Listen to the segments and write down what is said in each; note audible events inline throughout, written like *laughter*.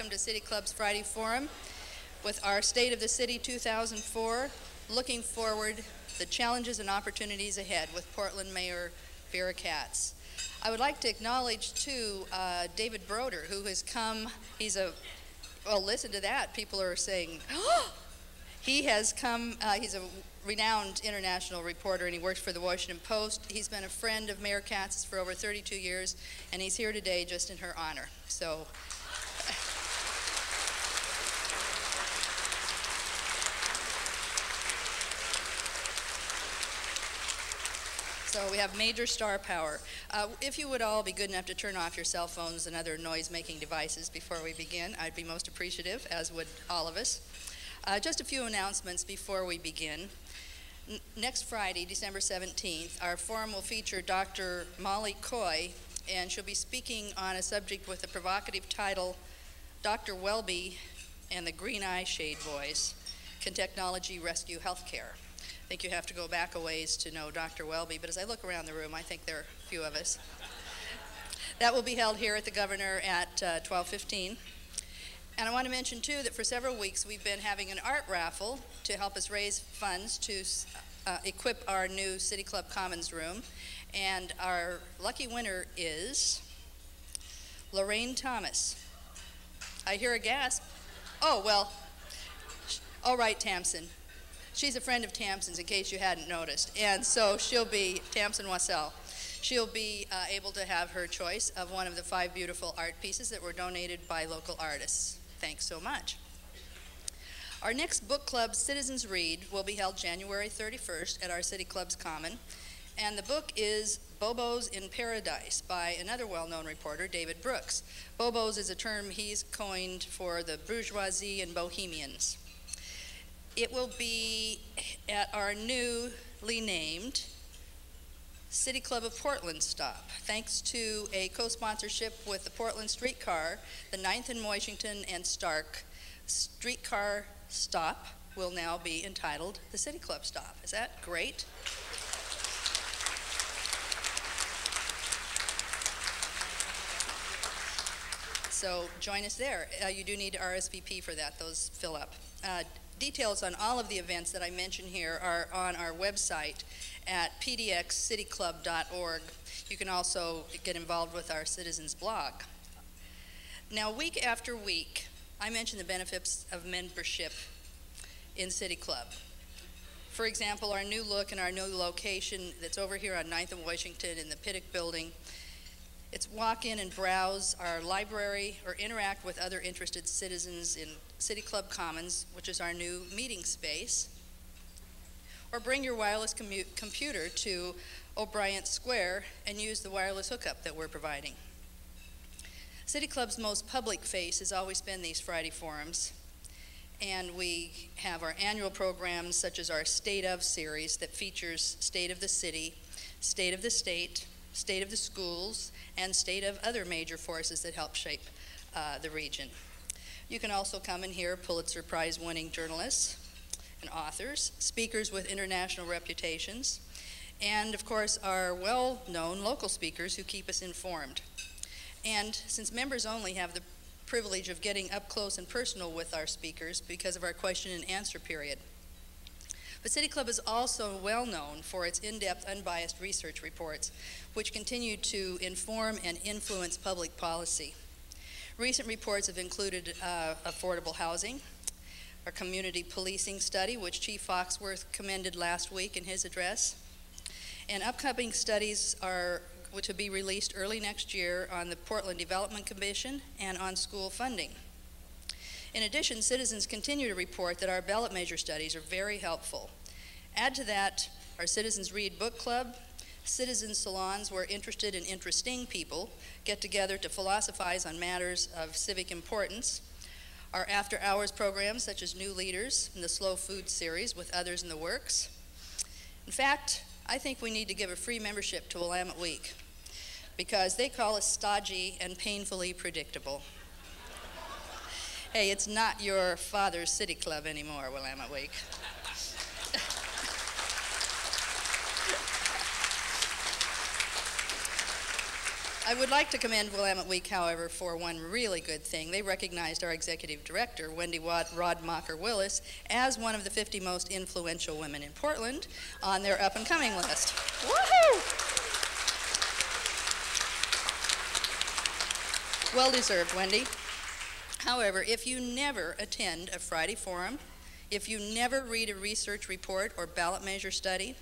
Welcome to City Club's Friday Forum with our State of the City 2004, looking forward the challenges and opportunities ahead with Portland Mayor Vera Katz. I would like to acknowledge, too, uh, David Broder, who has come. He's a, well, listen to that. People are saying, oh! He has come, uh, he's a renowned international reporter and he works for the Washington Post. He's been a friend of Mayor Katz's for over 32 years and he's here today just in her honor. So *laughs* So we have major star power. Uh, if you would all be good enough to turn off your cell phones and other noise-making devices before we begin, I'd be most appreciative, as would all of us. Uh, just a few announcements before we begin. Next Friday, December 17th, our forum will feature Dr. Molly Coye, and she'll be speaking on a subject with the provocative title, Dr. Welby and the Green Eye Shade Boys, Can Technology Rescue Healthcare? Think you have to go back a ways to know Dr. Welby, but as I look around the room, I think there are a few of us. That will be held here at the Governor at uh, 1215. And I want to mention, too, that for several weeks we've been having an art raffle to help us raise funds to uh, equip our new City Club Commons room. And our lucky winner is Lorraine Thomas. I hear a gasp. Oh, well, all right, Tamsin. She's a friend of Tamsin's, in case you hadn't noticed. And so she'll be, Tamsin Wassell, she'll be uh, able to have her choice of one of the five beautiful art pieces that were donated by local artists. Thanks so much. Our next book club, Citizens Read, will be held January 31st at our City Club's Common. And the book is Bobos in Paradise by another well-known reporter, David Brooks. Bobos is a term he's coined for the bourgeoisie and bohemians. It will be at our newly named City Club of Portland stop, thanks to a co-sponsorship with the Portland Streetcar, the 9th and Washington and Stark streetcar stop will now be entitled the City Club stop. Is that great? So join us there. Uh, you do need to RSVP for that. Those fill up. Uh, details on all of the events that I mention here are on our website at pdxcityclub.org. You can also get involved with our citizens blog. Now, week after week, I mention the benefits of membership in City Club. For example, our new look and our new location that's over here on 9th and Washington in the Pittock building it's walk in and browse our library or interact with other interested citizens in City Club Commons, which is our new meeting space. Or bring your wireless computer to O'Bryant Square and use the wireless hookup that we're providing. City Club's most public face has always been these Friday forums. And we have our annual programs such as our State of series that features State of the City, State of the State, State of the Schools, and state of other major forces that help shape uh, the region. You can also come and hear Pulitzer Prize winning journalists and authors, speakers with international reputations, and of course our well-known local speakers who keep us informed. And since members only have the privilege of getting up close and personal with our speakers because of our question and answer period. But City Club is also well known for its in-depth, unbiased research reports, which continue to inform and influence public policy. Recent reports have included uh, affordable housing, our community policing study, which Chief Foxworth commended last week in his address, and upcoming studies are to be released early next year on the Portland Development Commission and on school funding. In addition, citizens continue to report that our ballot measure studies are very helpful. Add to that our Citizens Read Book Club, citizen salons where interested and interesting people get together to philosophize on matters of civic importance, our after hours programs such as New Leaders and the Slow Food series with others in the works. In fact, I think we need to give a free membership to Willamette Week because they call us stodgy and painfully predictable. hey, it's not your father's city club anymore, Willamette Week. I would like to commend Willamette Week, however, for one really good thing. They recognized our executive director, Wendy Wad- Radmacher Willis, as one of the 50 most influential women in Portland on their up and coming list. Woohoo! Well deserved, Wendy. However, if you never attend a Friday forum, if you never read a research report or ballot measure study,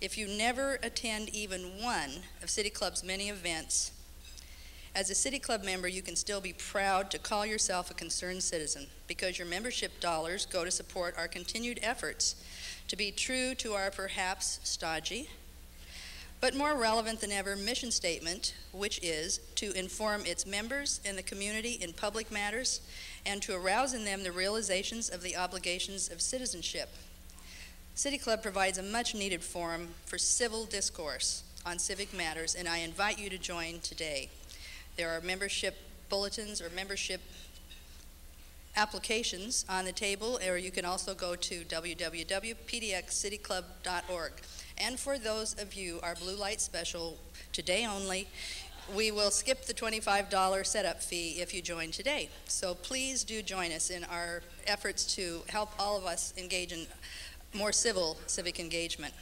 if you never attend even one of City Club's many events, as a City Club member, you can still be proud to call yourself a concerned citizen because your membership dollars go to support our continued efforts to be true to our perhaps stodgy, but more relevant than ever mission statement, which is to inform its members and the community in public matters and to arouse in them the realizations of the obligations of citizenship. City Club provides a much needed forum for civil discourse on civic matters, and I invite you to join today. There are membership bulletins or membership applications on the table, or you can also go to www.pdxcityclub.org. And for those of you, our blue light special, today only, we will skip the $25 setup fee if you join today. So please do join us in our efforts to help all of us engage in more civil civic engagement.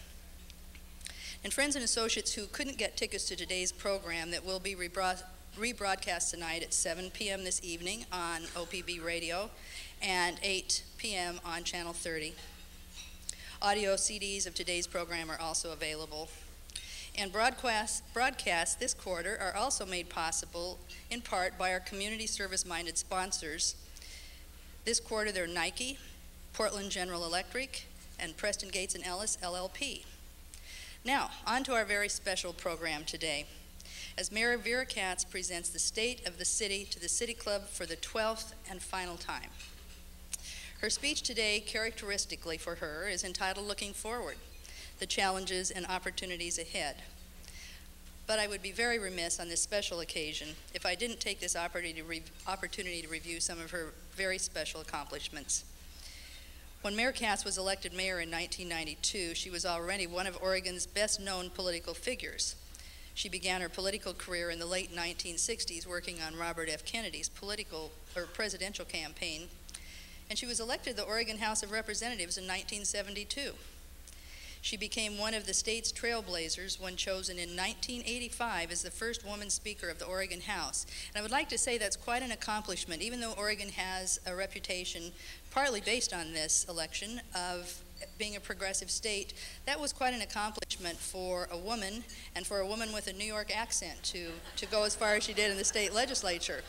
And friends and associates who couldn't get tickets to today's program that will be rebroadcast tonight at 7 p.m. this evening on OPB Radio and 8 p.m. on Channel 30. Audio CDs of today's program are also available. And broadcasts, broadcasts this quarter are also made possible in part by our community service-minded sponsors. This quarter, they're Nike, Portland General Electric, and Preston Gates and Ellis LLP. Now, on to our very special program today. As Mayor Vera Katz presents the state of the city to the City Club for the 12th and final time. Her speech today, characteristically for her, is entitled Looking Forward, the Challenges and Opportunities Ahead. But I would be very remiss on this special occasion if I didn't take this opportunity to, review some of her very special accomplishments. When Mayor Katz was elected mayor in 1992, she was already one of Oregon's best known political figures. She began her political career in the late 1960s working on Robert F. Kennedy's political or presidential campaign and she was elected to the Oregon House of Representatives in 1972. She became one of the state's trailblazers when chosen in 1985 as the first woman Speaker of the Oregon House. And I would like to say that's quite an accomplishment, even though Oregon has a reputation, partly based on this election, of being a progressive state, that was quite an accomplishment for a woman and for a woman with a New York accent to, to go as far as she did in the state legislature.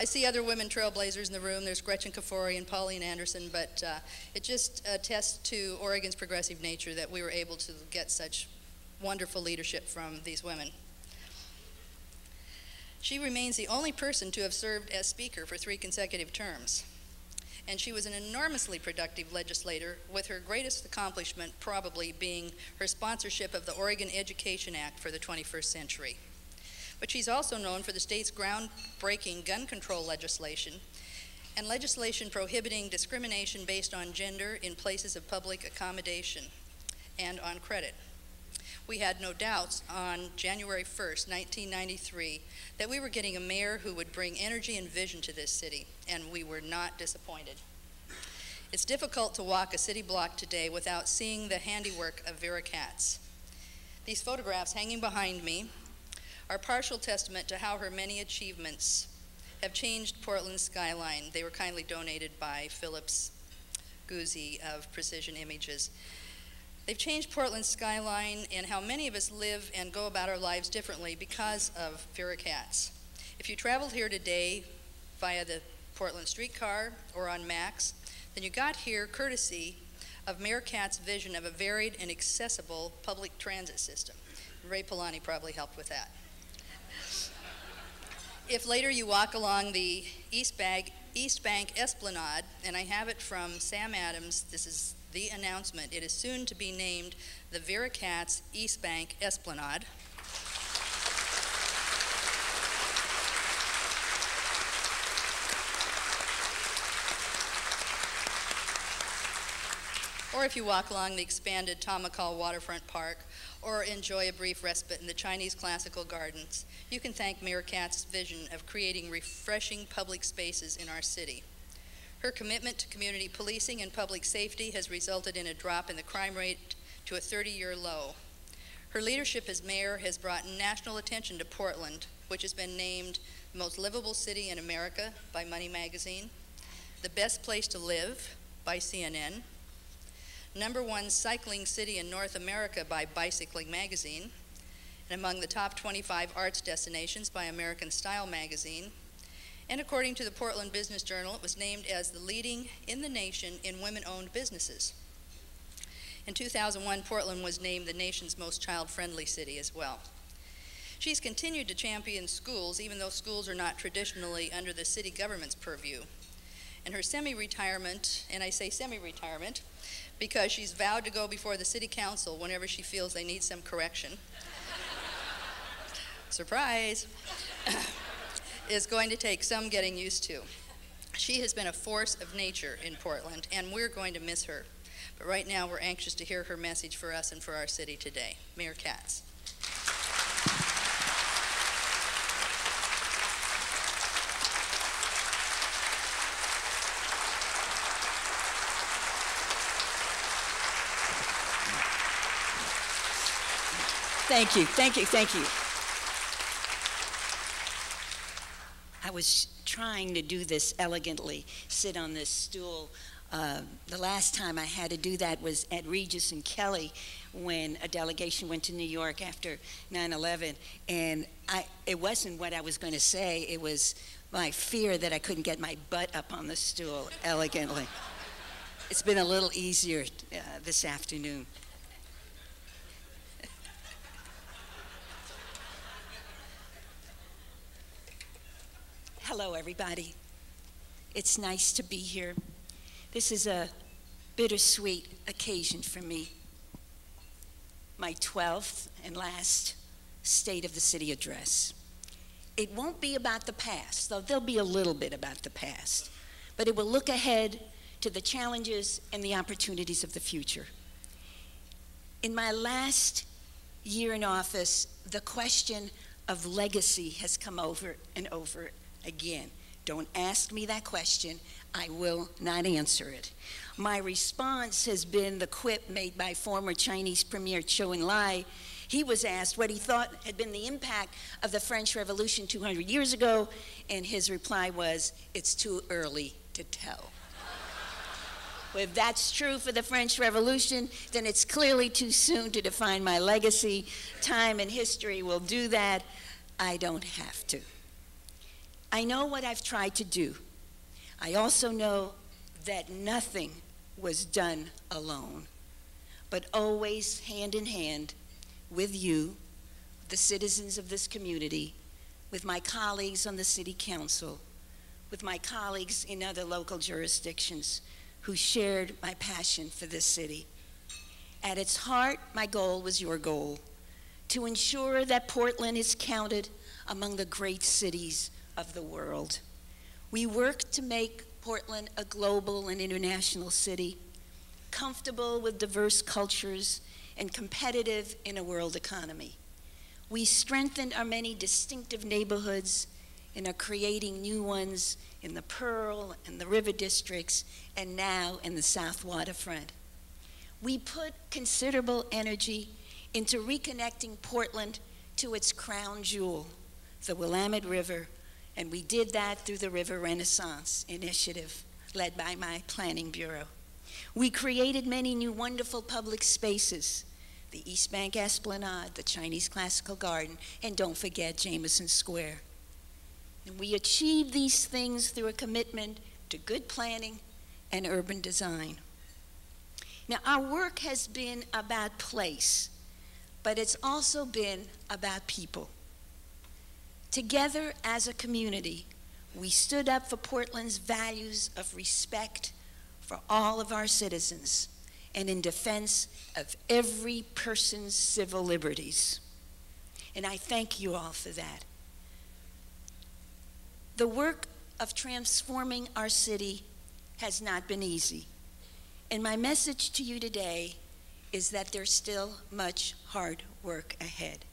I see other women trailblazers in the room. There's Gretchen Kafoury and Pauline Anderson, but uh, it just attests to Oregon's progressive nature that we were able to get such wonderful leadership from these women. She remains the only person to have served as Speaker for three consecutive terms. And she was an enormously productive legislator, with her greatest accomplishment probably being her sponsorship of the Oregon Education Act for the 21st century but she's also known for the state's groundbreaking gun control legislation and legislation prohibiting discrimination based on gender in places of public accommodation and on credit. We had no doubts on January 1st, 1993, that we were getting a mayor who would bring energy and vision to this city, and we were not disappointed. It's difficult to walk a city block today without seeing the handiwork of Vera Katz. These photographs hanging behind me are partial testament to how her many achievements have changed Portland's skyline. They were kindly donated by Phillips Guzzi of Precision Images. They've changed Portland's skyline and how many of us live and go about our lives differently because of Vera Katz. If you traveled here today via the Portland streetcar or on MAX, then you got here courtesy of Mayor Katz's vision of a varied and accessible public transit system. Ray Polani probably helped with that if later you walk along the East Bank, East Bank Esplanade, and I have it from Sam Adams, this is the announcement. It is soon to be named the Vera Katz East Bank Esplanade. or if you walk along the expanded Tom McCall Waterfront Park, or enjoy a brief respite in the Chinese Classical Gardens, you can thank Mayor Katz's vision of creating refreshing public spaces in our city. Her commitment to community policing and public safety has resulted in a drop in the crime rate to a 30-year low. Her leadership as mayor has brought national attention to Portland, which has been named the most livable city in America by Money Magazine, the best place to live by CNN, number one cycling city in North America by Bicycling Magazine, and among the top 25 arts destinations by American Style Magazine. And according to the Portland Business Journal, it was named as the leading in the nation in women owned businesses. In 2001, Portland was named the nation's most child friendly city as well. She's continued to champion schools, even though schools are not traditionally under the city government's purview. In her semi retirement, and I say semi retirement because she's vowed to go before the city council whenever she feels they need some correction. *laughs* Surprise! *laughs* is going to take some getting used to. She has been a force of nature in Portland, and we're going to miss her. But right now, we're anxious to hear her message for us and for our city today. Mayor Katz. Thank you, thank you, thank you. Was trying to do this elegantly, sit on this stool. Uh, the last time I had to do that was at Regis and Kelly when a delegation went to New York after 9 11. And I, it wasn't what I was going to say, it was my fear that I couldn't get my butt up on the stool elegantly. it's been a little easier uh, this afternoon. Hello, everybody. It's nice to be here. This is a bittersweet occasion for me. My 12th and last State of the City address. It won't be about the past, though there'll be a little bit about the past, but it will look ahead to the challenges and the opportunities of the future. In my last year in office, the question of legacy has come over and over Again, don't ask me that question. I will not answer it. My response has been the quip made by former Chinese Premier Zhou Enlai. He was asked what he thought had been the impact of the French Revolution 200 years ago, and his reply was, It's too early to tell. *laughs* if that's true for the French Revolution, then it's clearly too soon to define my legacy. Time and history will do that. I don't have to. I know what I've tried to do. I also know that nothing was done alone, but always hand in hand with you, the citizens of this community, with my colleagues on the City Council, with my colleagues in other local jurisdictions who shared my passion for this city. At its heart, my goal was your goal to ensure that Portland is counted among the great cities of the world. We work to make Portland a global and international city, comfortable with diverse cultures and competitive in a world economy. We strengthened our many distinctive neighborhoods and are creating new ones in the Pearl and the River districts and now in the South Waterfront. We put considerable energy into reconnecting Portland to its crown jewel, the Willamette River, and we did that through the River Renaissance initiative led by my planning bureau. We created many new wonderful public spaces the East Bank Esplanade, the Chinese Classical Garden, and don't forget Jamison Square. And we achieved these things through a commitment to good planning and urban design. Now, our work has been about place, but it's also been about people. Together as a community, we stood up for Portland's values of respect for all of our citizens and in defense of every person's civil liberties. And I thank you all for that. The work of transforming our city has not been easy, And my message to you today is that there's still much hard work ahead.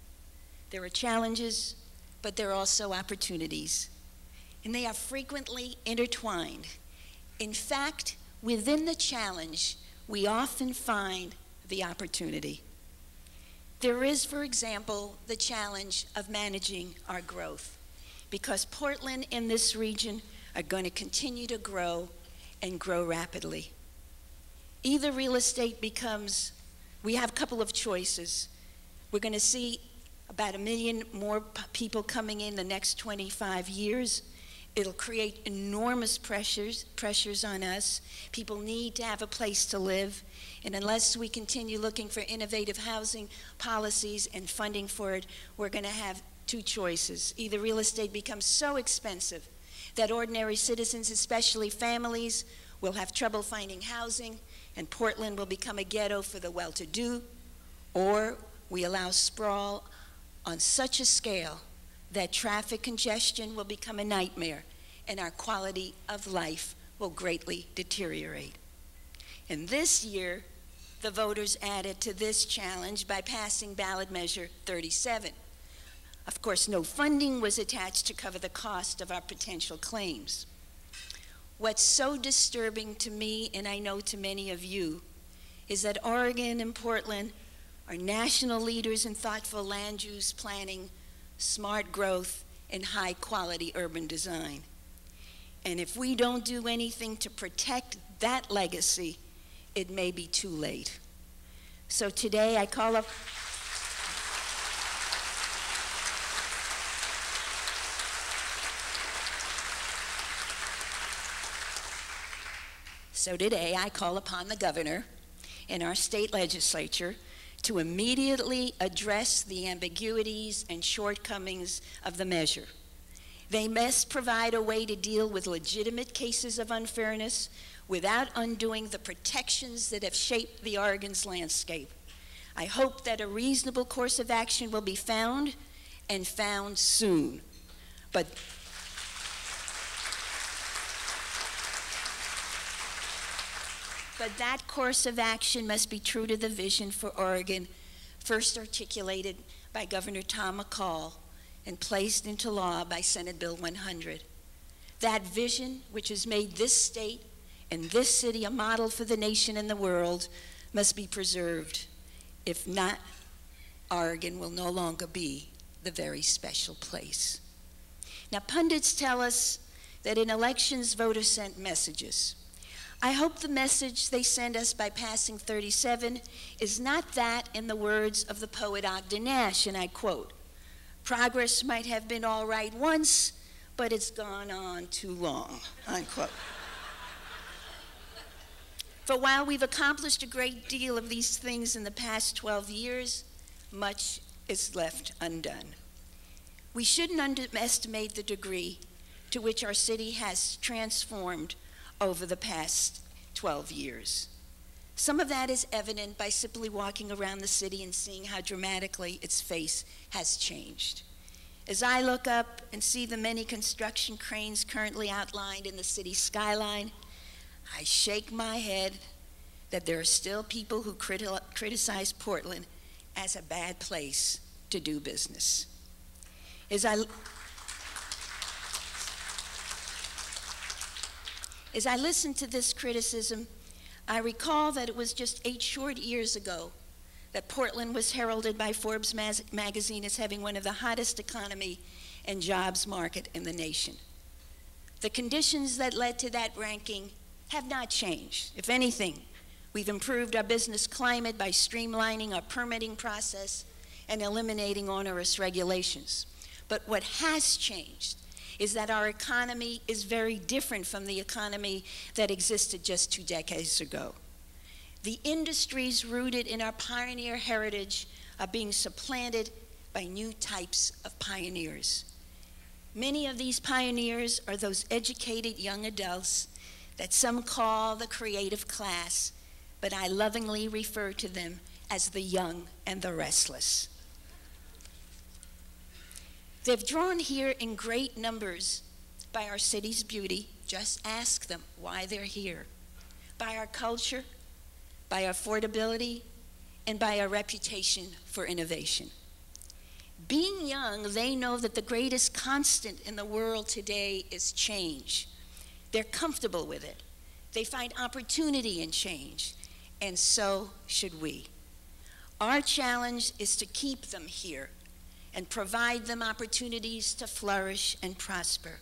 There are challenges, but there are also opportunities, and they are frequently intertwined. In fact, within the challenge, we often find the opportunity. There is, for example, the challenge of managing our growth, because Portland and this region are going to continue to grow and grow rapidly. Either real estate becomes, we have a couple of choices. We're going to see about a million more people coming in the next 25 years. It'll create enormous pressures, pressures on us. People need to have a place to live. And unless we continue looking for innovative housing policies and funding for it, we're going to have two choices. Either real estate becomes so expensive that ordinary citizens, especially families, will have trouble finding housing, and Portland will become a ghetto for the well to do, or we allow sprawl on such a scale that traffic congestion will become a nightmare and our quality of life will greatly deteriorate. And this year, the voters added to this challenge by passing ballot measure 37. Of course, no funding was attached to cover the cost of our potential claims. What's so disturbing to me, and I know to many of you, is that Oregon and Portland are national leaders in thoughtful land use planning, smart growth, and high quality urban design. And if we don't do anything to protect that legacy, it may be too late. So today I call up. So today I call upon the governor and our state legislature to immediately address the ambiguities and shortcomings of the measure. They must provide a way to deal with legitimate cases of unfairness without undoing the protections that have shaped the Oregon's landscape. I hope that a reasonable course of action will be found and found soon. But But that course of action must be true to the vision for Oregon, first articulated by Governor Tom McCall and placed into law by Senate Bill 100. That vision, which has made this state and this city a model for the nation and the world, must be preserved. If not, Oregon will no longer be the very special place. Now, pundits tell us that in elections, voters sent messages. I hope the message they send us by passing 37 is not that in the words of the poet Ogden Nash, and I quote, progress might have been all right once, but it's gone on too long, unquote. For while we've accomplished a great deal of these things in the past 12 years, much is left undone. We shouldn't underestimate the degree to which our city has transformed over the past 12 years. Some of that is evident by simply walking around the city and seeing how dramatically its face has changed. As I look up and see the many construction cranes currently outlined in the city skyline, I shake my head that there are still people who criti- criticize Portland as a bad place to do business. As I As I listened to this criticism, I recall that it was just eight short years ago that Portland was heralded by Forbes magazine as having one of the hottest economy and jobs market in the nation. The conditions that led to that ranking have not changed. If anything, we've improved our business climate by streamlining our permitting process and eliminating onerous regulations. But what has changed is that our economy is very different from the economy that existed just two decades ago. The industries rooted in our pioneer heritage are being supplanted by new types of pioneers. Many of these pioneers are those educated young adults that some call the creative class, but I lovingly refer to them as the young and the restless. They've drawn here in great numbers by our city's beauty. Just ask them why they're here. By our culture, by our affordability, and by our reputation for innovation. Being young, they know that the greatest constant in the world today is change. They're comfortable with it. They find opportunity in change, and so should we. Our challenge is to keep them here and provide them opportunities to flourish and prosper.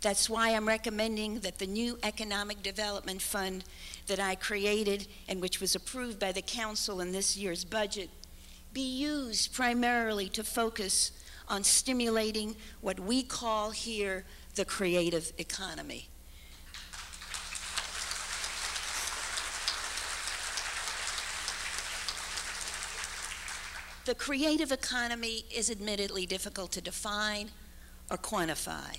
That's why I'm recommending that the new Economic Development Fund that I created and which was approved by the Council in this year's budget be used primarily to focus on stimulating what we call here the creative economy. The creative economy is admittedly difficult to define or quantify.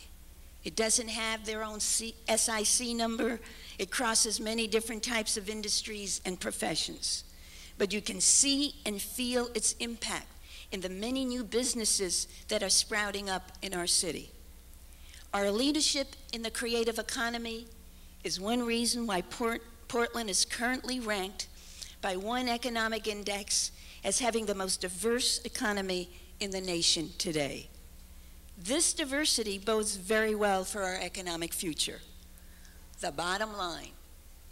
It doesn't have their own C- SIC number. It crosses many different types of industries and professions. But you can see and feel its impact in the many new businesses that are sprouting up in our city. Our leadership in the creative economy is one reason why Port- Portland is currently ranked by one economic index as having the most diverse economy in the nation today. This diversity bodes very well for our economic future. The bottom line,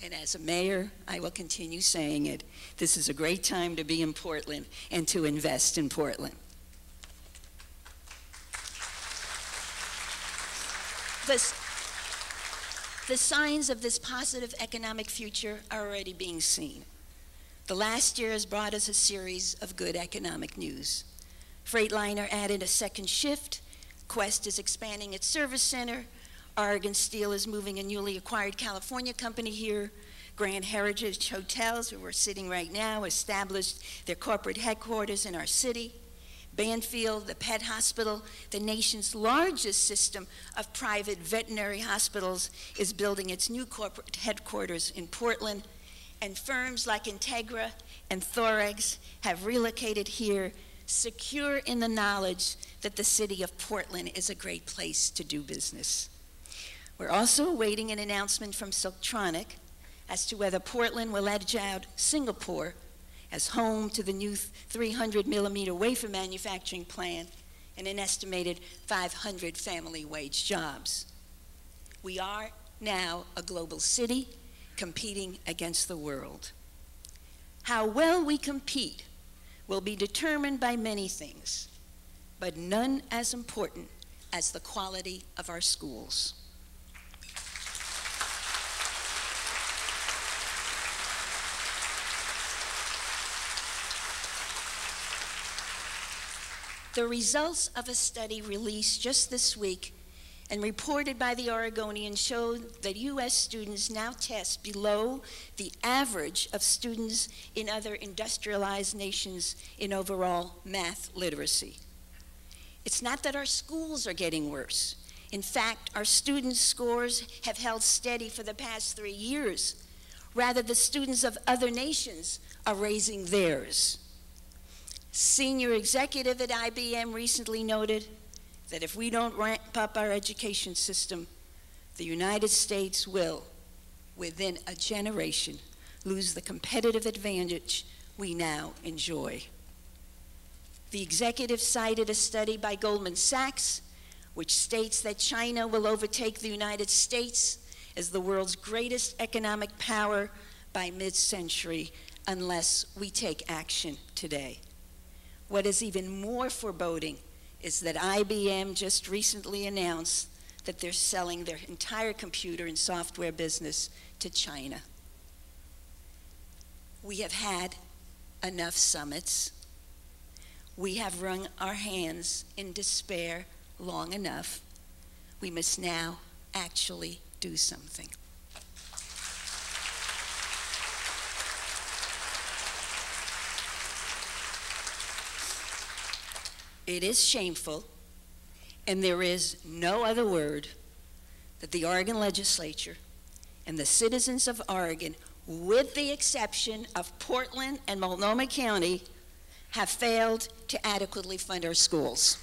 and as a mayor, I will continue saying it, this is a great time to be in Portland and to invest in Portland. The, the signs of this positive economic future are already being seen. The last year has brought us a series of good economic news. Freightliner added a second shift. Qwest is expanding its service center. Oregon Steel is moving a newly acquired California company here. Grand Heritage Hotels, where we're sitting right now, established their corporate headquarters in our city. Banfield, the pet hospital, the nation's largest system of private veterinary hospitals, is building its new corporate headquarters in Portland and firms like Integra and Thorex have relocated here, secure in the knowledge that the city of Portland is a great place to do business. We're also awaiting an announcement from Siltronic as to whether Portland will edge out Singapore as home to the new 300 millimeter wafer manufacturing plant and an estimated 500 family wage jobs. We are now a global city competing against the world. How well we compete will be determined by many things, but none as important as the quality of our schools. The results of a study released just this week and reported by the Oregonian showed that U.S. students now test below the average of students in other industrialized nations in overall math literacy. It's not that our schools are getting worse. In fact, our students' scores have held steady for the past three years. Rather, the students of other nations are raising theirs. Senior executive at IBM recently noted that if we don't ramp up our education system, the United States will, within a generation, lose the competitive advantage we now enjoy. The executive cited a study by Goldman Sachs, which states that China will overtake the United States as the world's greatest economic power by mid century unless we take action today. What is even more foreboding is that IBM just recently announced that they're selling their entire computer and software business to China. We have had enough summits. We have wrung our hands in despair long enough. We must now actually do something. It is shameful, and there is no other word that the Oregon legislature and the citizens of Oregon, with the exception of Portland and Multnomah County, have failed to adequately fund our schools.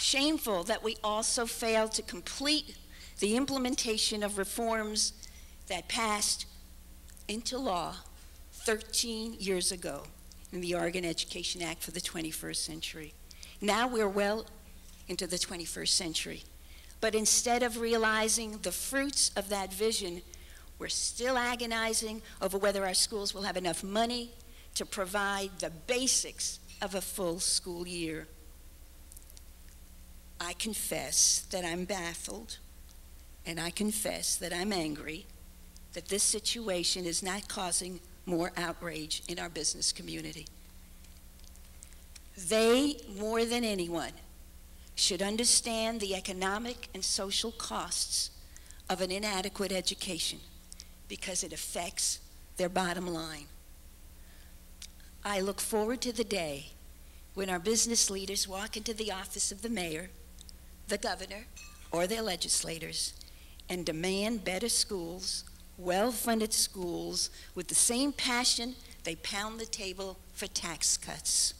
shameful that we also failed to complete the implementation of reforms that passed into law 13 years ago in the Oregon Education Act for the 21st century. Now we're well into the 21st century. But instead of realizing the fruits of that vision, we're still agonizing over whether our schools will have enough money to provide the basics of a full school year. I confess that I'm baffled, and I confess that I'm angry that this situation is not causing more outrage in our business community. They, more than anyone, should understand the economic and social costs of an inadequate education because it affects their bottom line. I look forward to the day when our business leaders walk into the office of the mayor, the governor, or their legislators and demand better schools, well funded schools, with the same passion they pound the table for tax cuts.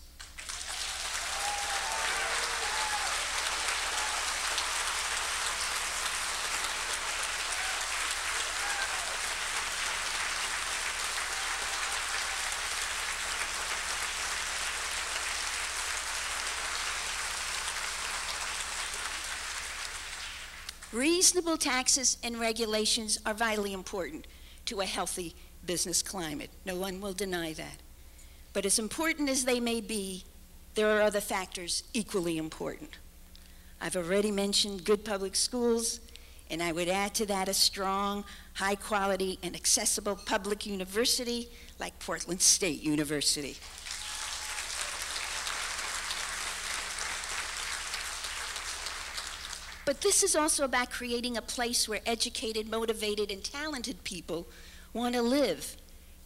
Reasonable taxes and regulations are vitally important to a healthy business climate. No one will deny that. But as important as they may be, there are other factors equally important. I've already mentioned good public schools, and I would add to that a strong, high quality, and accessible public university like Portland State University. But this is also about creating a place where educated, motivated, and talented people want to live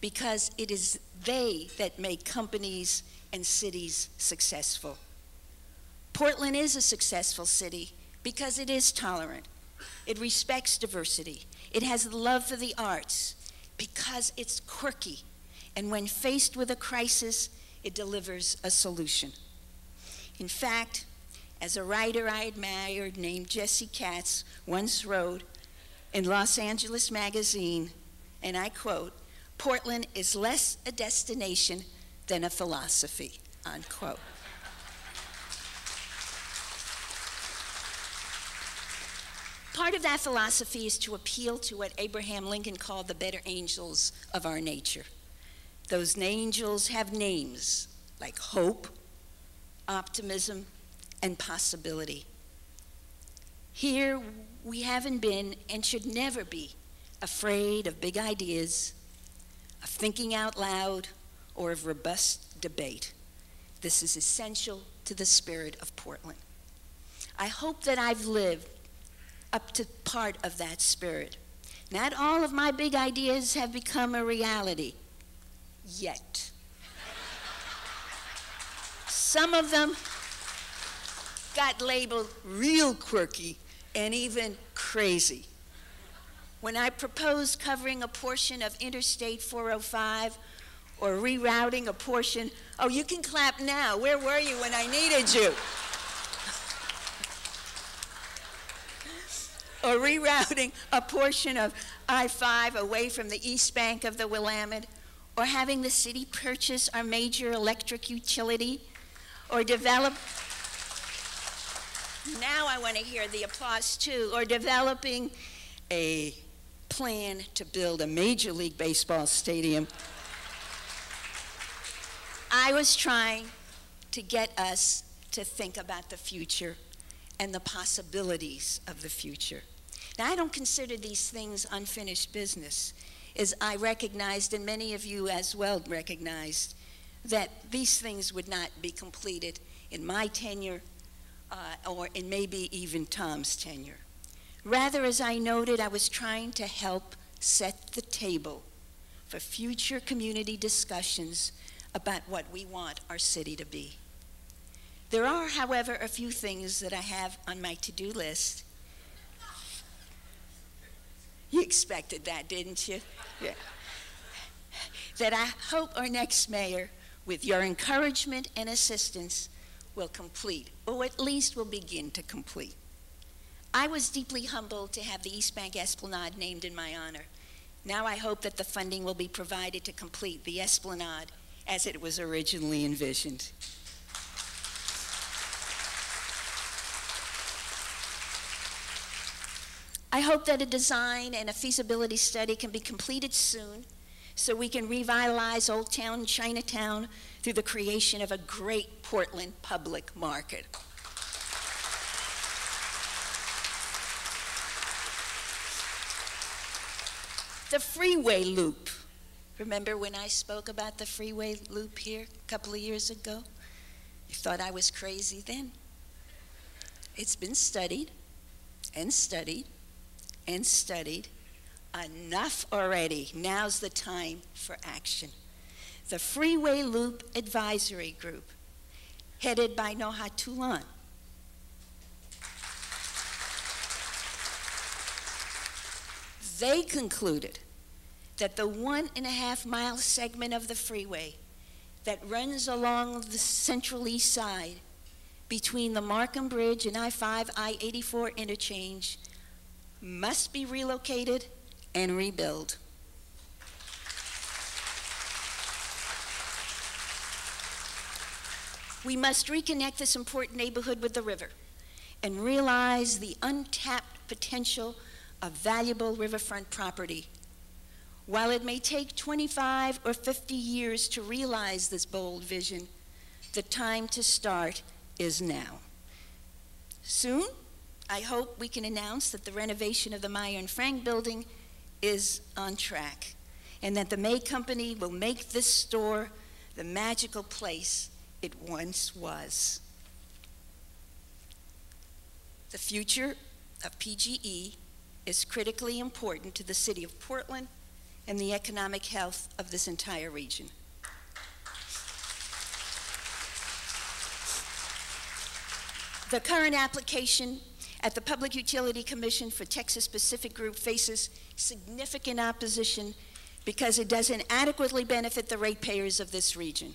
because it is they that make companies and cities successful. Portland is a successful city because it is tolerant. It respects diversity. It has a love for the arts because it's quirky. And when faced with a crisis, it delivers a solution. In fact, as a writer I admired named Jesse Katz once wrote in Los Angeles Magazine, and I quote, Portland is less a destination than a philosophy, unquote. Part of that philosophy is to appeal to what Abraham Lincoln called the better angels of our nature. Those angels have names like hope, optimism, and possibility. Here, we haven't been and should never be afraid of big ideas, of thinking out loud, or of robust debate. This is essential to the spirit of Portland. I hope that I've lived up to part of that spirit. Not all of my big ideas have become a reality yet. Some of them got labeled real quirky and even crazy. When I proposed covering a portion of Interstate 405 or rerouting a portion, oh, you can clap now. Where were you when I needed you? *laughs* or rerouting a portion of I 5 away from the east bank of the Willamette, or having the city purchase our major electric utility, or develop now I want to hear the applause too, or developing a plan to build a Major League Baseball stadium. I was trying to get us to think about the future and the possibilities of the future. Now, I don't consider these things unfinished business, as I recognized, and many of you as well recognized, that these things would not be completed in my tenure uh, or in maybe even Tom's tenure. Rather, as I noted, I was trying to help set the table for future community discussions about what we want our city to be. There are, however, a few things that I have on my to do list. You expected that, didn't you? Yeah. That I hope our next mayor, with your encouragement and assistance, will complete, or at least will begin to complete. I was deeply humbled to have the East Bank Esplanade named in my honor. Now I hope that the funding will be provided to complete the Esplanade as it was originally envisioned. I hope that a design and a feasibility study can be completed soon so we can revitalize Old Town Chinatown through the creation of a great Portland public market. The freeway loop. Remember when I spoke about the freeway loop here a couple of years ago? You thought I was crazy then? It's been studied and studied and studied. Enough already. Now's the time for action. The Freeway Loop Advisory Group, headed by Noha Tulan, they concluded that the one and a half mile segment of the freeway that runs along the central east side between the Marquam Bridge and I 5 I 84 interchange must be relocated and rebuilt. We must reconnect this important neighborhood with the river and realize the untapped potential of valuable riverfront property. While it may take 25 or 50 years to realize this bold vision, the time to start is now. Soon, I hope we can announce that the renovation of the Meier and Frank building is on track and that the May Company will make this store the magical place it once was. The future of PGE is critically important to the city of Portland and the economic health of this entire region. The current application at the Public Utility Commission for Texas Pacific Group faces significant opposition because it doesn't adequately benefit the ratepayers of this region.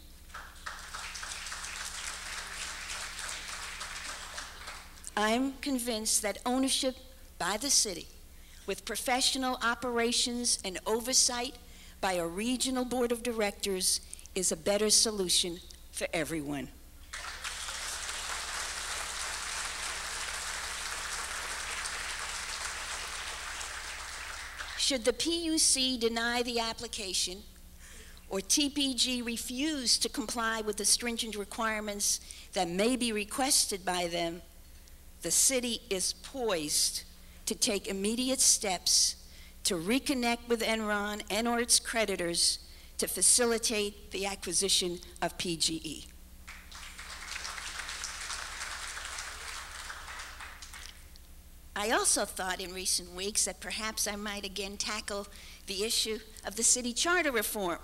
I'm convinced that ownership by the city with professional operations and oversight by a regional board of directors is a better solution for everyone. Should the PUC deny the application or TPG refuse to comply with the stringent requirements that may be requested by them, the city is poised to take immediate steps to reconnect with Enron and or its creditors to facilitate the acquisition of PGE. I also thought in recent weeks that perhaps I might again tackle the issue of the city charter reform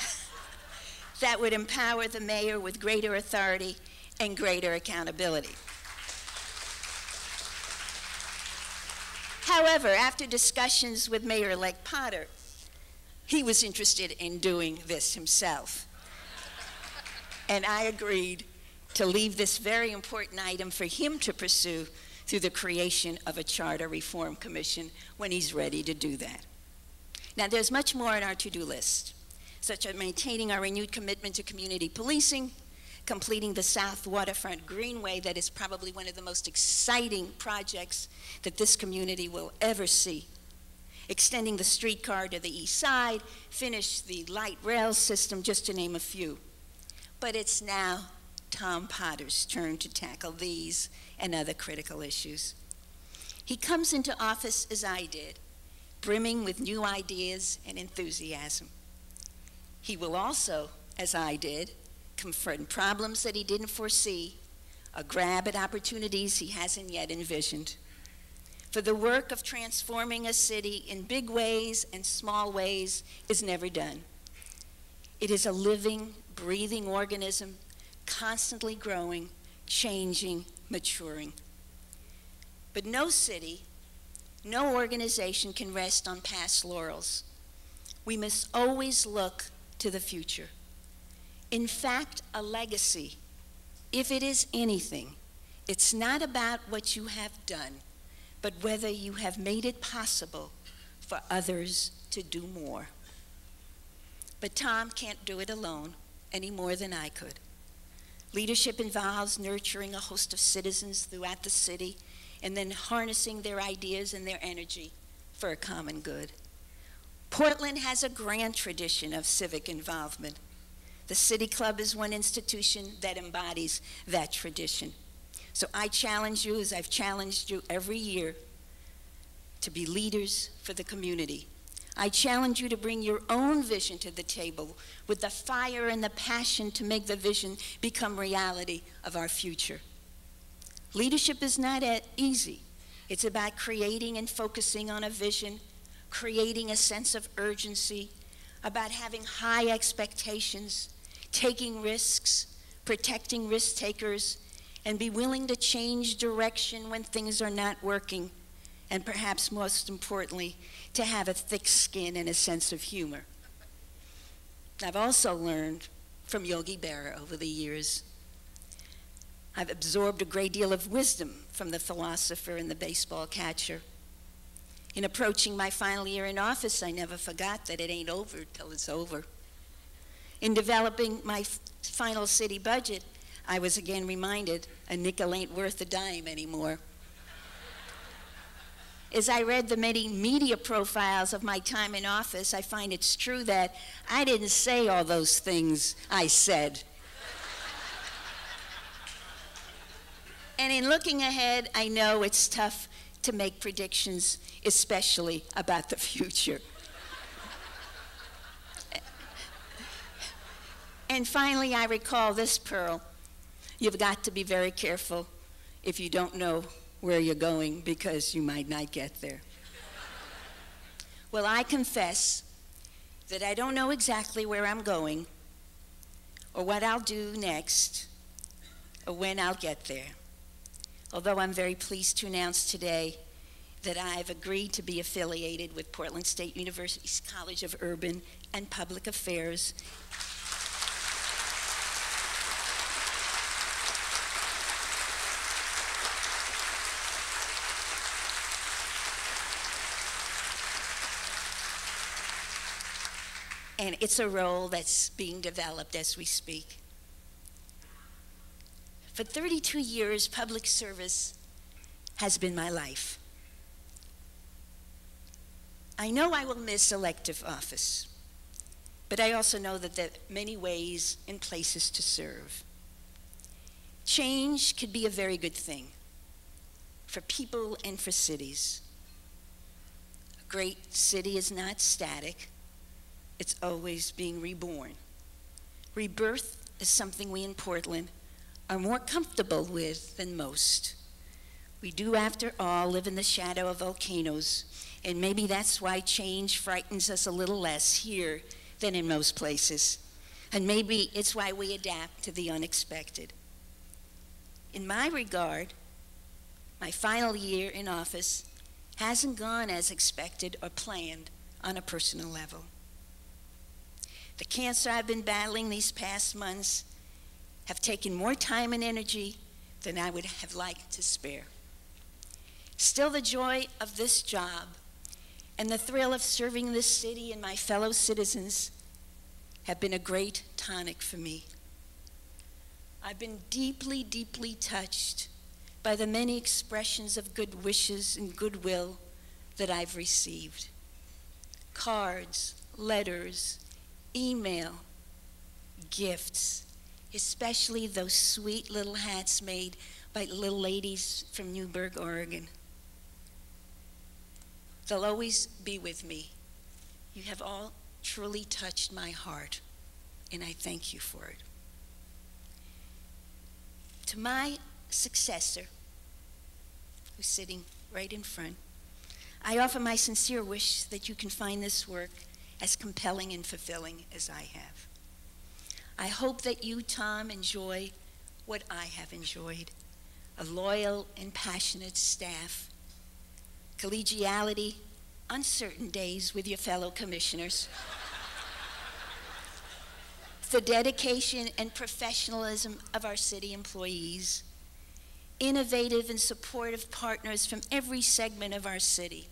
*laughs* that would empower the mayor with greater authority and greater accountability. However, after discussions with Mayor elect Potter, he was interested in doing this himself. and I agreed to leave this very important item for him to pursue through the creation of a charter reform commission when he's ready to do that. Now, there's much more on our to do list, such as maintaining our renewed commitment to community policing, completing the South Waterfront Greenway, that is probably one of the most exciting projects that this community will ever see. Extending the streetcar to the east side, finish the light rail system, just to name a few. But it's now Tom Potter's turn to tackle these and other critical issues. He comes into office as I did, brimming with new ideas and enthusiasm. He will also, as I did, confront problems that he didn't foresee, a grab at opportunities he hasn't yet envisioned. For the work of transforming a city in big ways and small ways is never done. It is a living, breathing organism, constantly growing, changing, maturing. But no city, no organization can rest on past laurels. We must always look to the future. In fact, a legacy if it is anything, it's not about what you have done, but whether you have made it possible for others to do more. But Tom can't do it alone any more than I could. Leadership involves nurturing a host of citizens throughout the city and then harnessing their ideas and their energy for a common good. Portland has a grand tradition of civic involvement. The City Club is one institution that embodies that tradition. So I challenge you, as I've challenged you every year, to be leaders for the community. I challenge you to bring your own vision to the table with the fire and the passion to make the vision become reality of our future. Leadership is not easy. It's about creating and focusing on a vision, creating a sense of urgency, about having high expectations, taking risks, protecting risk takers, and be willing to change direction when things are not working, and perhaps most importantly, to have a thick skin and a sense of humor. I've also learned from Yogi Berra over the years I've absorbed a great deal of wisdom from the philosopher and the baseball catcher. In approaching my final year in office, I never forgot that it ain't over till it's over. In developing my final city budget, I was again reminded a nickel ain't worth a dime anymore. As I read the many media profiles of my time in office, I find it's true that I didn't say all those things I said And in looking ahead, I know it's tough to make predictions, especially about the future. And finally, I recall this pearl. You've got to be very careful if you don't know where you're going because you might not get there. well, I confess that I don't know exactly where I'm going or what I'll do next or when I'll get there although I'm very pleased to announce today that I've agreed to be affiliated with Portland State University's College of Urban and Public Affairs. And it's a role that's being developed as we speak. For 32 years, public service has been my life. I know I will miss elective office, but I also know that there are many ways and places to serve. Change could be a very good thing for people and for cities. A great city is not static, it's always being reborn. Rebirth is something we in Portland are more comfortable with than most. We do, after all, live in the shadow of volcanoes, and maybe that's why change frightens us a little less here than in most places. And maybe it's why we adapt to the unexpected. In my regard, my final year in office hasn't gone as expected or planned on a personal level. The cancer I've been battling these past months have taken more time and energy than I would have liked to spare. Still, the joy of this job and the thrill of serving this city and my fellow citizens have been a great tonic for me. I've been deeply, deeply touched by the many expressions of good wishes and goodwill that I've received. Cards, letters, email, gifts, especially those sweet little hats made by little ladies from Newberg, Oregon. They'll always be with me. You have all truly touched my heart, and I thank you for it. To my successor, who's sitting right in front, I offer my sincere wish that you can find this work as compelling and fulfilling as I have. I hope that you, Tom, enjoy what I have enjoyed a loyal and passionate staff, collegiality on certain days with your fellow commissioners, *laughs* the dedication and professionalism of our city employees, innovative and supportive partners from every segment of our city,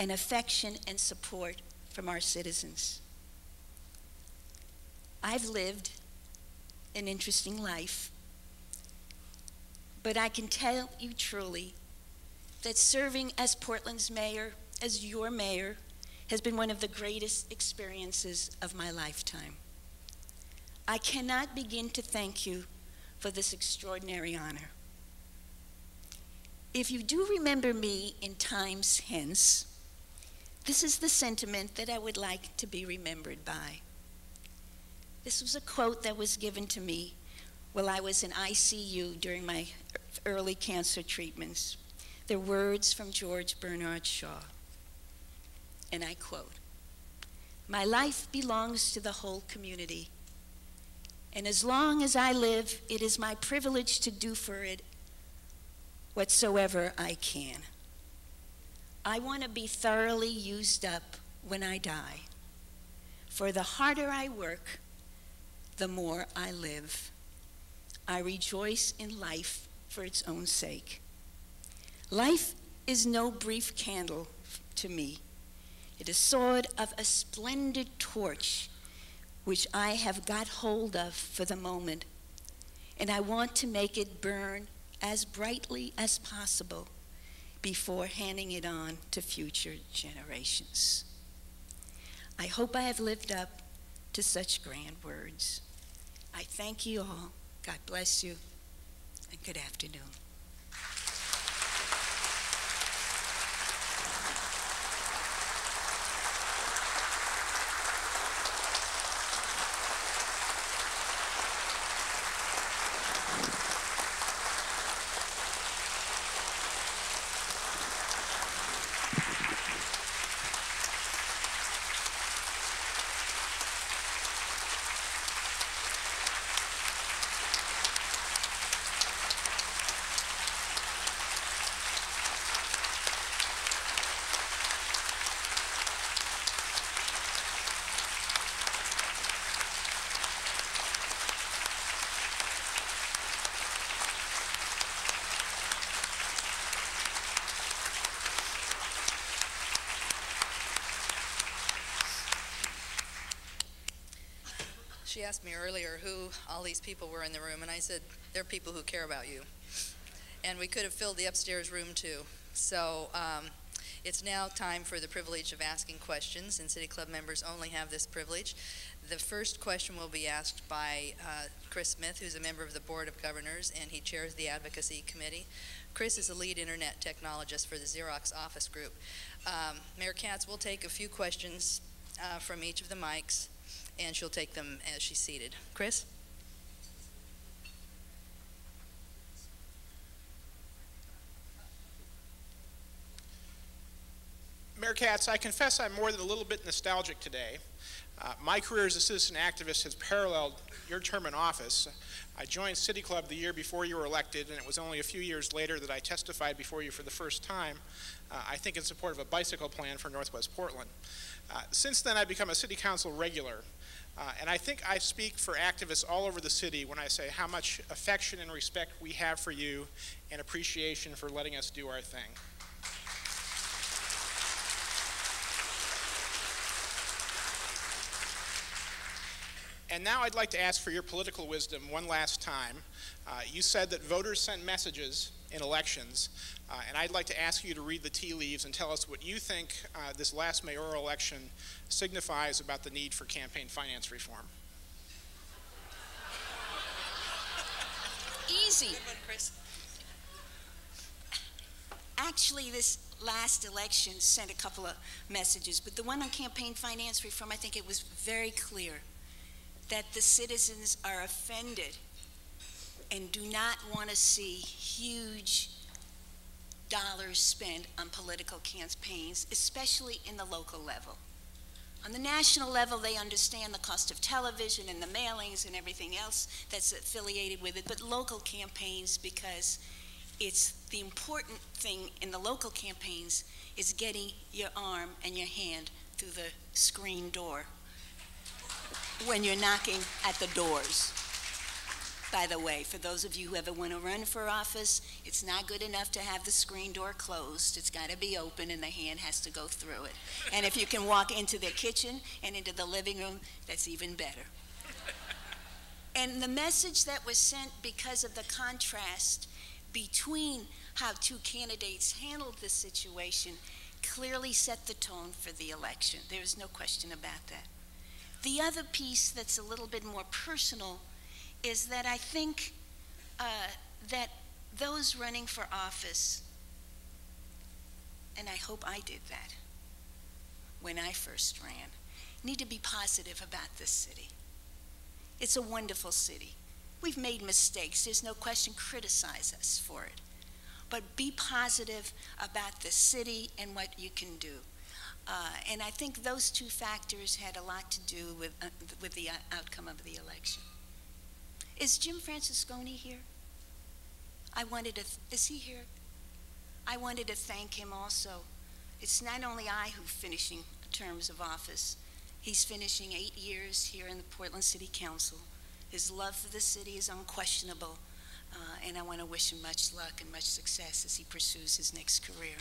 and affection and support from our citizens. I've lived an interesting life, but I can tell you truly that serving as Portland's mayor, as your mayor, has been one of the greatest experiences of my lifetime. I cannot begin to thank you for this extraordinary honor. If you do remember me in times hence, this is the sentiment that I would like to be remembered by. This was a quote that was given to me while I was in ICU during my early cancer treatments. They're words from George Bernard Shaw. And I quote My life belongs to the whole community. And as long as I live, it is my privilege to do for it whatsoever I can. I want to be thoroughly used up when I die. For the harder I work, the more I live. I rejoice in life for its own sake. Life is no brief candle to me. It is sword of a splendid torch which I have got hold of for the moment, and I want to make it burn as brightly as possible before handing it on to future generations. I hope I have lived up to such grand words. I thank you all. God bless you, and good afternoon. Asked me earlier who all these people were in the room, and I said, they're people who care about you. And we could have filled the upstairs room too. So um, it's now time for the privilege of asking questions, and City Club members only have this privilege. The first question will be asked by uh, Chris Smith, who's a member of the Board of Governors, and he chairs the Advocacy Committee. Chris is a lead internet technologist for the Xerox Office Group. Um, Mayor Katz will take a few questions uh, from each of the mics, and she'll take them as she's seated. Chris? Mayor Katz, I confess I'm more than a little bit nostalgic today. Uh, my career as a citizen activist has paralleled your term in office. I joined City Club the year before you were elected, and it was only a few years later that I testified before you for the first time, uh, I think in support of a bicycle plan for Northwest Portland. Uh, since then, I've become a City Council regular, uh, and I think I speak for activists all over the city when I say how much affection and respect we have for you and appreciation for letting us do our thing. And now I'd like to ask for your political wisdom one last time. Uh, you said that voters send messages in elections, uh, and I'd like to ask you to read the tea leaves and tell us what you think uh, this last mayoral election signifies about the need for campaign finance reform. *laughs* Easy. Good one, Chris. Actually, this last election sent a couple of messages, but the one on campaign finance reform, I think it was very clear that the citizens are offended and do not want to see huge dollars spent on political campaigns, especially in the local level. On the national level, they understand the cost of television and the mailings and everything else that's affiliated with it, but local campaigns, because it's the important thing in the local campaigns is getting your arm and your hand through the screen door. when you're knocking at the doors. By the way, for those of you who ever want to run for office, it's not good enough to have the screen door closed. It's got to be open and the hand has to go through it. And if you can walk into the kitchen and into the living room, that's even better. And the message that was sent because of the contrast between how two candidates handled the situation clearly set the tone for the election. There's no question about that. The other piece that's a little bit more personal is that I think uh, that those running for office, and I hope I did that when I first ran, need to be positive about this city. It's a wonderful city. We've made mistakes, there's no question, criticize us for it. But be positive about the city and what you can do. Uh, and I think those two factors had a lot to do with, uh, with the uh, outcome of the election. Is Jim Francesconi here? I wanted to, is he here? I wanted to thank him also. It's not only I who's finishing terms of office, he's finishing eight years here in the Portland City Council. His love for the city is unquestionable, uh, and I want to wish him much luck and much success as he pursues his next career.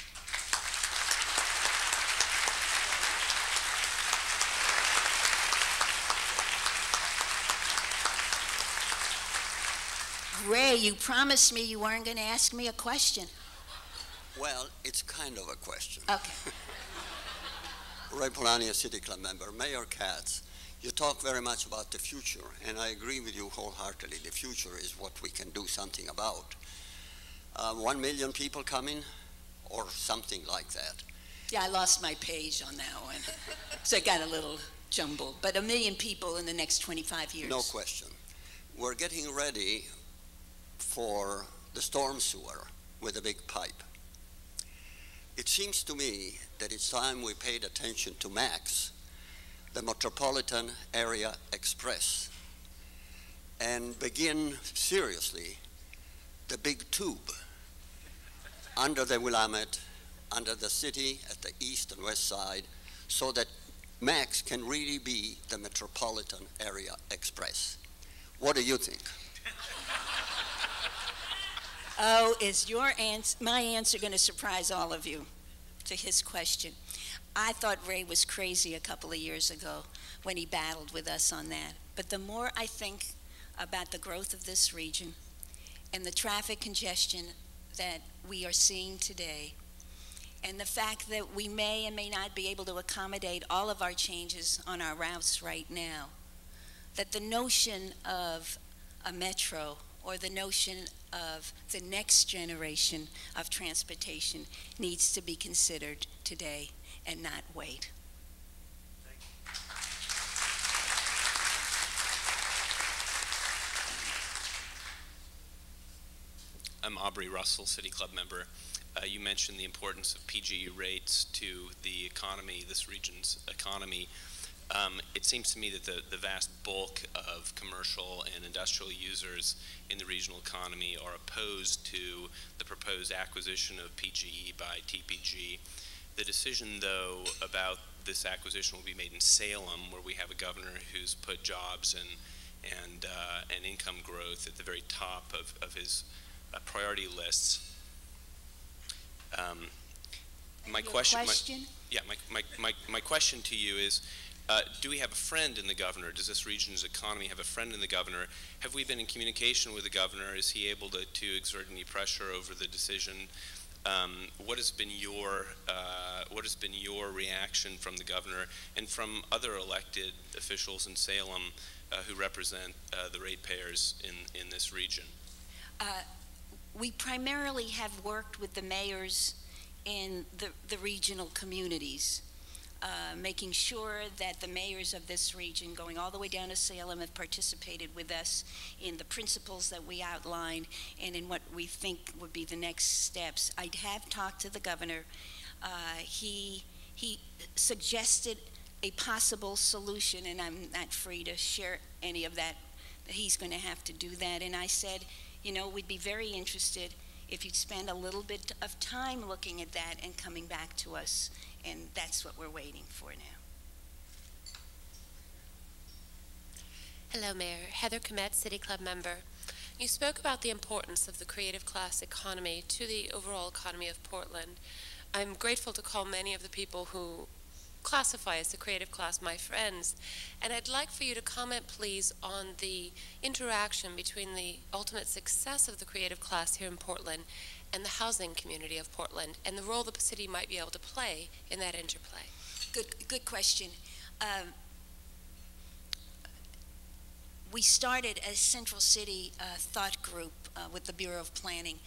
Ray, you promised me you weren't going to ask me a question. Well, it's kind of a question. Okay. *laughs* Ray Polania, City Club member. Mayor Katz, you talk very much about the future, and I agree with you wholeheartedly. The future is what we can do something about. Uh, one million people coming, or something like that. Yeah, I lost my page on that one. so it got a little jumbled. But a million people in the next 25 years. No question. We're getting ready for the storm sewer with a big pipe. It seems to me that it's time we paid attention to MAX, the Metropolitan Area Express, and begin seriously the big tube under the Willamette, under the city at the east and west side, so that MAX can really be the Metropolitan Area Express. What do you think? Oh, is your answer, my answer going to surprise all of you to his question? I thought Ray was crazy a couple of years ago when he battled with us on that. But the more I think about the growth of this region and the traffic congestion that we are seeing today, and the fact that we may and may not be able to accommodate all of our changes on our routes right now, that the notion of a metro or the notion of the next generation of transportation needs to be considered today and not wait. I'm Aubrey Russell, City Club member. Uh, you mentioned the importance of PGE rates to the economy, this region's economy. Um, it seems to me that the, the vast bulk of commercial and industrial users in the regional economy are opposed to the proposed acquisition of PGE by TPG. The decision, though, about this acquisition will be made in Salem, where we have a governor who's put jobs and and uh, and income growth at the very top of, of his uh, priority lists. Um, my Your question, my- question? yeah, my, my, my, my question to you is, uh, do we have a friend in the governor? Does this region's economy have a friend in the governor? Have we been in communication with the governor? Is he able to, to exert any pressure over the decision? Um, what has been your uh, what has been your reaction from the governor and from other elected officials in Salem uh, who represent uh, the ratepayers in, in this region? Uh, we primarily have worked with the mayors in the, the regional communities, uh, making sure that the mayors of this region, going all the way down to Salem, have participated with us in the principles that we outlined and in what we think would be the next steps. I have talked to the governor. Uh, he he suggested a possible solution, and I'm not free to share any of that. He's going to have to do that, and I said you know, we'd be very interested if you'd spend a little bit of time looking at that and coming back to us. And that's what we're waiting for now. Hello, Mayor. Heather Komet, City Club member. You spoke about the importance of the creative class economy to the overall economy of Portland. I'm grateful to call many of the people who classify as the creative class my friends, and I'd like for you to comment, please, on the interaction between the ultimate success of the creative class here in Portland and the housing community of Portland, and the role the city might be able to play in that interplay. Good, good question. Um, we started a Central City uh, thought group uh, with the Bureau of Planning,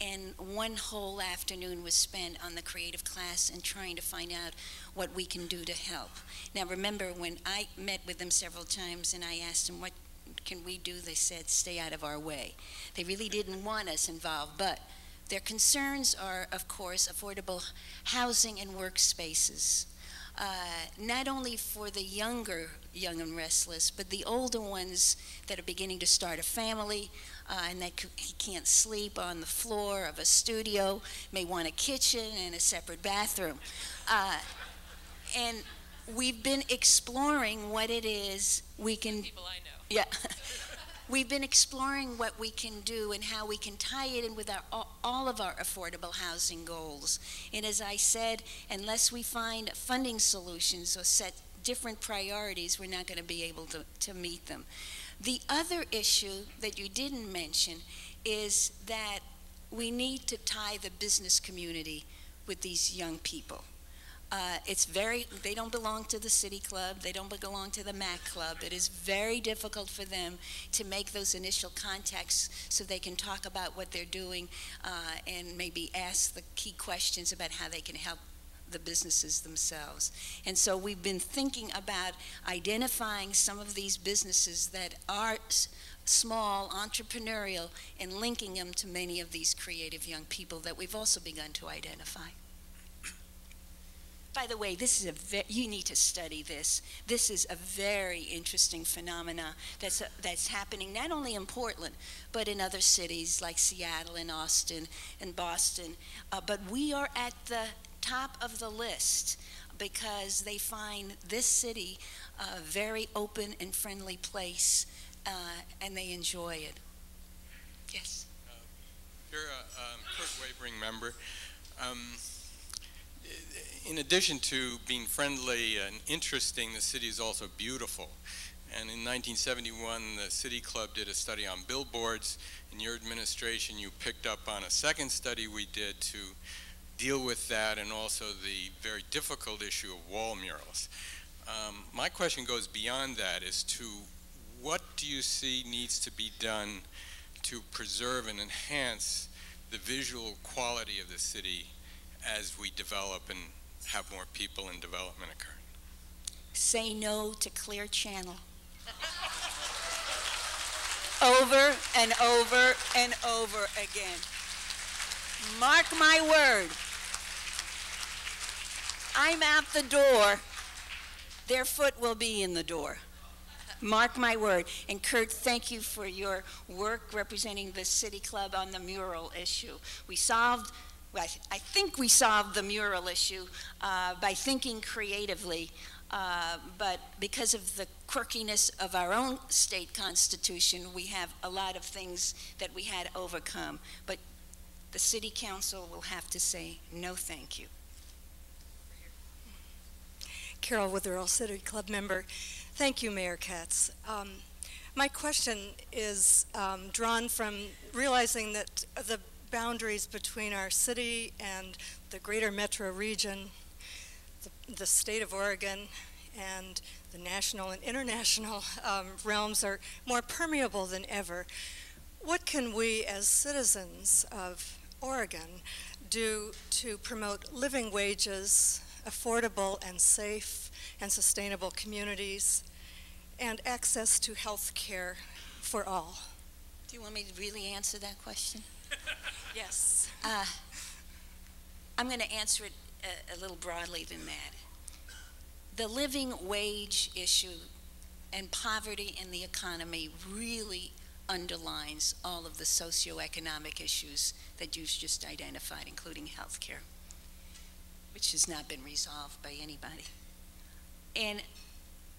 and one whole afternoon was spent on the creative class and trying to find out what we can do to help. Now, remember, when I met with them several times and I asked them, what can we do? They said, stay out of our way. They really didn't want us involved, but their concerns are, of course, affordable housing and workspaces. Uh, not only for the younger young and restless, but the older ones that are beginning to start a family uh, and that can't sleep on the floor of a studio, may want a kitchen and a separate bathroom. Uh, and we've been exploring what it is we can. People I know. Yeah. *laughs* We've been exploring what we can do and how we can tie it in with our, all of our affordable housing goals. And as I said, unless we find funding solutions or set different priorities, we're not going to be able to, to meet them. The other issue that you didn't mention is that we need to tie the business community with these young people. Uh, it's very, they don't belong to the City Club, they don't belong to the MAC Club. It is very difficult for them to make those initial contacts so they can talk about what they're doing uh, and maybe ask the key questions about how they can help the businesses themselves. And so we've been thinking about identifying some of these businesses that are small, entrepreneurial, and linking them to many of these creative young people that we've also begun to identify. By the way, this is a ve- you need to study this. This is a very interesting phenomena that's a, that's happening not only in Portland but in other cities like Seattle and Austin and Boston. Uh, but we are at the top of the list because they find this city a very open and friendly place, uh, and they enjoy it. Yes. Uh, you're a um, Kurt Wavering member. Um, in addition to being friendly and interesting, the city is also beautiful. And in 1971, the City Club did a study on billboards. In your administration, you picked up on a second study we did to deal with that and also the very difficult issue of wall murals. Um, my question goes beyond that as to what do you see needs to be done to preserve and enhance the visual quality of the city as we develop and have more people in development occur? Say no to Clear Channel. *laughs* over and over and over again. Mark my word. I'm at the door. Their foot will be in the door. Mark my word. And Kurt, thank you for your work representing the City Club on the mural issue. We solved I, I think we solved the mural issue uh, by thinking creatively, uh, but because of the quirkiness of our own state constitution, we have a lot of things that we had overcome. But the city council will have to say, no, thank you. Carol Witherell, City Club member. Thank you, Mayor Katz. Um, my question is um, drawn from realizing that the boundaries between our city and the greater metro region, the, the state of Oregon, and the national and international um, realms are more permeable than ever. What can we as citizens of Oregon do to promote living wages, affordable and safe and sustainable communities, and access to health care for all? Do you want me to really answer that question? *laughs* Yes. Uh, I'm going to answer it a, a little broadly than that. The living wage issue and poverty in the economy really underlines all of the socioeconomic issues that you've just identified, including health care, which has not been resolved by anybody. And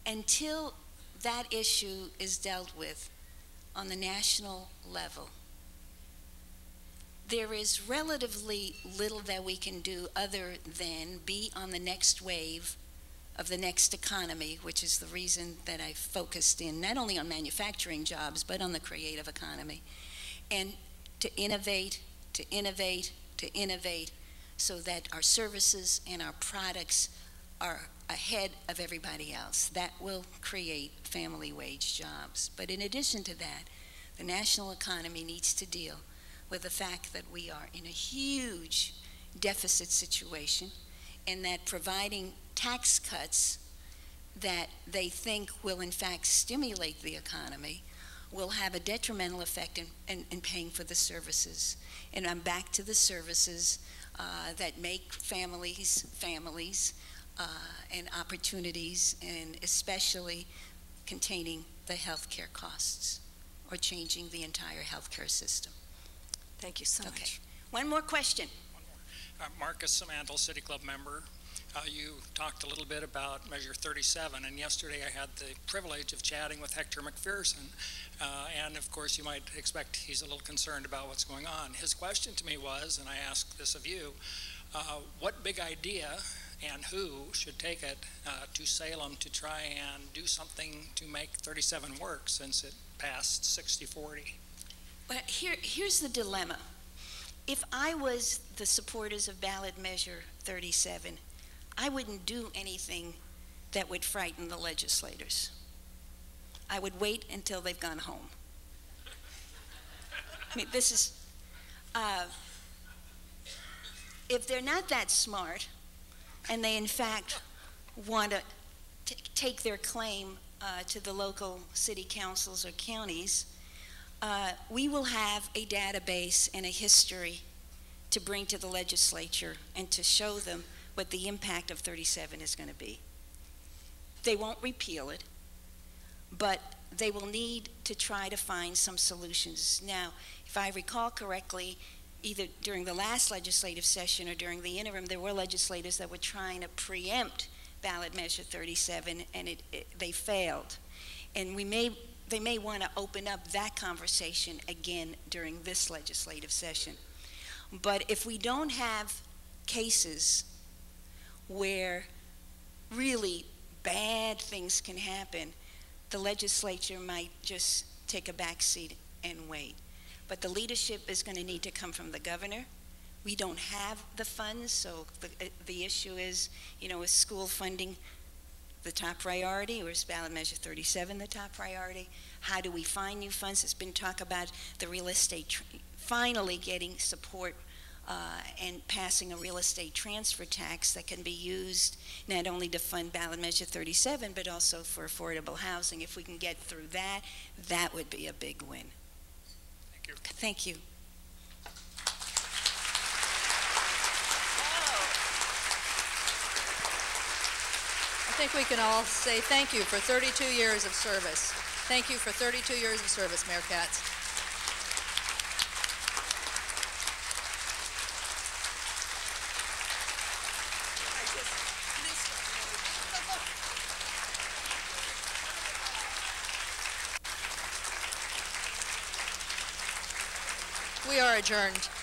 until that issue is dealt with on the national level, there is relatively little that we can do other than be on the next wave of the next economy, which is the reason that I focused in not only on manufacturing jobs, but on the creative economy. And to innovate, to innovate, to innovate, so that our services and our products are ahead of everybody else. That will create family wage jobs. But in addition to that, the national economy needs to deal with the fact that we are in a huge deficit situation and that providing tax cuts that they think will in fact stimulate the economy will have a detrimental effect in, in, in paying for the services. And I'm back to the services uh, that make families families uh, and opportunities, and especially containing the health care costs or changing the entire healthcare system. Thank you so Okay. much. One more question. Uh, Marcus Samantel, City Club member. Uh, You talked a little bit about Measure 37, and yesterday I had the privilege of chatting with Hector Macpherson. Uh, And of course, you might expect he's a little concerned about what's going on. His question to me was, and I ask this of you, uh, what big idea and who should take it uh, to Salem to try and do something to make 37 work since it passed 60-40? But here, here's the dilemma. If I was the supporters of ballot measure 37, I wouldn't do anything that would frighten the legislators. I would wait until they've gone home. I mean, this is, uh, if they're not that smart, and they in fact want to take their claim uh, to the local city councils or counties, uh, we will have a database and a history to bring to the legislature and to show them what the impact of 37 is going to be. They won't repeal it, but they will need to try to find some solutions. Now, if I recall correctly, either during the last legislative session or during the interim, there were legislators that were trying to preempt ballot measure 37, and it, it, they failed. And we may they may want to open up that conversation again during this legislative session. But if we don't have cases where really bad things can happen, the legislature might just take a back seat and wait. But the leadership is going to need to come from the governor. We don't have the funds, so the, uh, the issue is, you know, is school funding the top priority, or is ballot measure 37 the top priority? How do we find new funds? There's been talk about the real estate, finally getting support uh, and passing a real estate transfer tax that can be used not only to fund ballot measure 37, but also for affordable housing. If we can get through that, that would be a big win. Thank you. Thank you. Think we can all say thank you for 32 years of service. Thank you for 32 years of service, Mayor Katz. We are adjourned.